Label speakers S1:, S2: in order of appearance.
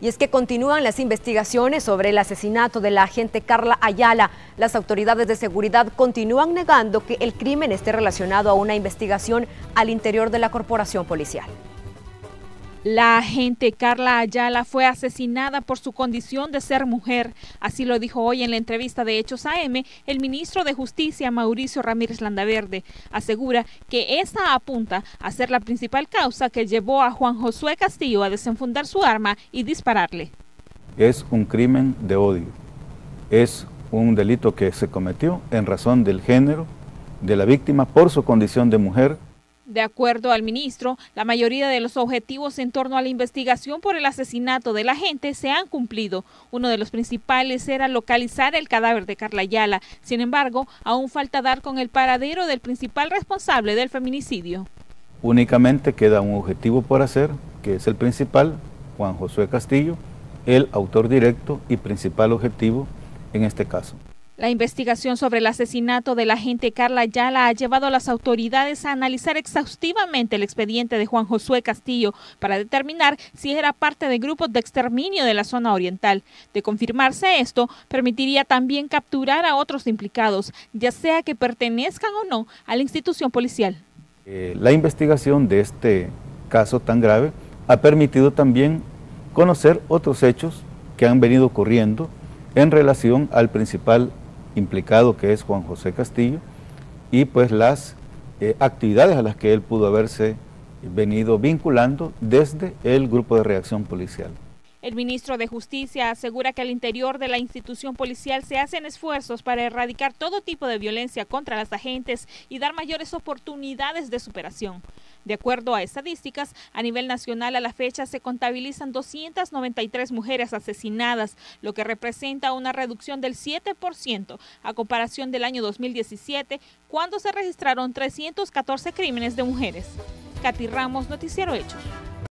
S1: Y es que continúan las investigaciones sobre el asesinato de la agente Carla Ayala. Las autoridades de seguridad continúan negando que el crimen esté relacionado a una investigación al interior de la corporación policial.
S2: La agente Carla Ayala fue asesinada por su condición de ser mujer. Así lo dijo hoy en la entrevista de Hechos AM el ministro de Justicia Mauricio Ramírez Landaverde. Asegura que esta apunta a ser la principal causa que llevó a Juan Josué Castillo a desenfundar su arma y dispararle.
S3: Es un crimen de odio. Es un delito que se cometió en razón del género de la víctima por su condición de mujer
S2: de acuerdo al ministro, la mayoría de los objetivos en torno a la investigación por el asesinato de la gente se han cumplido. Uno de los principales era localizar el cadáver de Carla Ayala. Sin embargo, aún falta dar con el paradero del principal responsable del feminicidio.
S3: Únicamente queda un objetivo por hacer, que es el principal, Juan Josué Castillo, el autor directo y principal objetivo en este caso.
S2: La investigación sobre el asesinato de la agente Carla Ayala ha llevado a las autoridades a analizar exhaustivamente el expediente de Juan Josué Castillo para determinar si era parte de grupos de exterminio de la zona oriental. De confirmarse esto, permitiría también capturar a otros implicados, ya sea que pertenezcan o no a la institución policial.
S3: Eh, la investigación de este caso tan grave ha permitido también conocer otros hechos que han venido ocurriendo en relación al principal implicado que es Juan José Castillo y pues las eh, actividades a las que él pudo haberse venido vinculando desde el grupo de reacción policial.
S2: El ministro de Justicia asegura que al interior de la institución policial se hacen esfuerzos para erradicar todo tipo de violencia contra las agentes y dar mayores oportunidades de superación. De acuerdo a estadísticas, a nivel nacional a la fecha se contabilizan 293 mujeres asesinadas, lo que representa una reducción del 7% a comparación del año 2017, cuando se registraron 314 crímenes de mujeres. Katy Ramos, Noticiero Hechos.